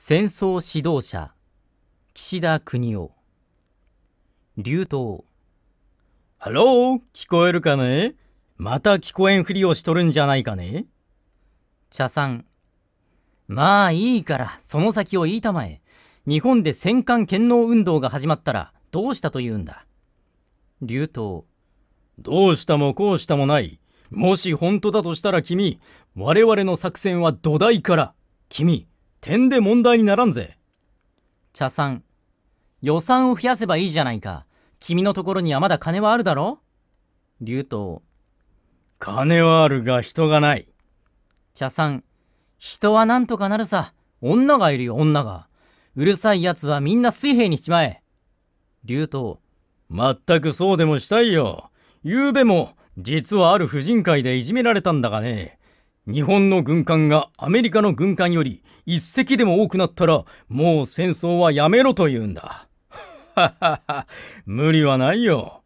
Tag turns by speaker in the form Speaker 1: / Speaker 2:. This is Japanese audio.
Speaker 1: 戦争指導者岸田國士。ルーズ。
Speaker 2: ハロー聞こえるかね？また聞こえんふりをしとるんじゃないかね？
Speaker 1: チャーさん。まあいいからその先を言いたまえ。日本で戦艦献納運動が始まったらどうしたというんだ？ルーズ。
Speaker 2: どうしたもこうしたもない。もし本当だとしたら君我々の作戦は土台から。君点で問題にならんぜ。
Speaker 1: 茶さん予算を増やせばいいじゃないか。君のところにはまだ金はあるだろ竜頭。
Speaker 2: 金はあるが人がない。
Speaker 1: 茶さん人はなんとかなるさ。女がいるよ女が。うるさいやつはみんな水兵にしちまえ。竜頭。
Speaker 2: まったくそうでもしたいよ。昨べも実はある婦人会でいじめられたんだがね日本の軍艦がアメリカの軍艦より一隻でも多くなったらもう戦争はやめろと言うんだ。ははは無理はないよ。